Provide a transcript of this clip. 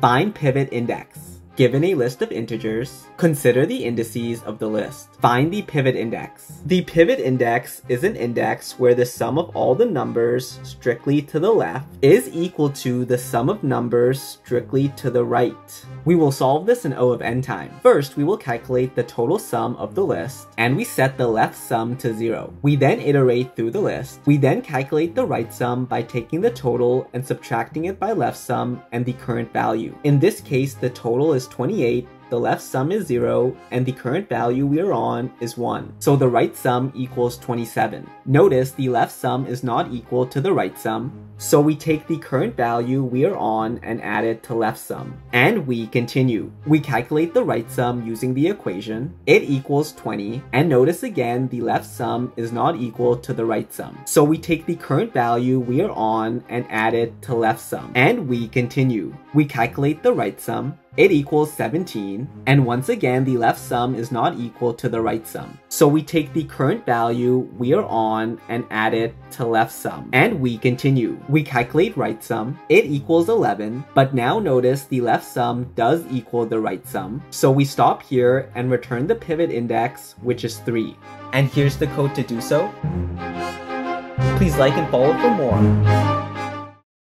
Find pivot index. Given a list of integers, consider the indices of the list. Find the pivot index. The pivot index is an index where the sum of all the numbers strictly to the left is equal to the sum of numbers strictly to the right. We will solve this in O of n time. First, we will calculate the total sum of the list, and we set the left sum to 0. We then iterate through the list. We then calculate the right sum by taking the total and subtracting it by left sum and the current value. In this case, the total is 28 the left sum is 0, and the current value we are on is 1. So the right sum equals 27. Notice the left sum is not equal to the right sum, so we take the current value we are on and add it to left sum. And we continue. We calculate the right sum using the equation. It equals 20, and notice again the left sum is not equal to the right sum. So we take the current value we are on and add it to left sum. And we continue. We calculate the right sum it equals 17, and once again the left sum is not equal to the right sum. So we take the current value we are on and add it to left sum, and we continue. We calculate right sum, it equals 11, but now notice the left sum does equal the right sum. So we stop here and return the pivot index, which is 3. And here's the code to do so. Please like and follow for more.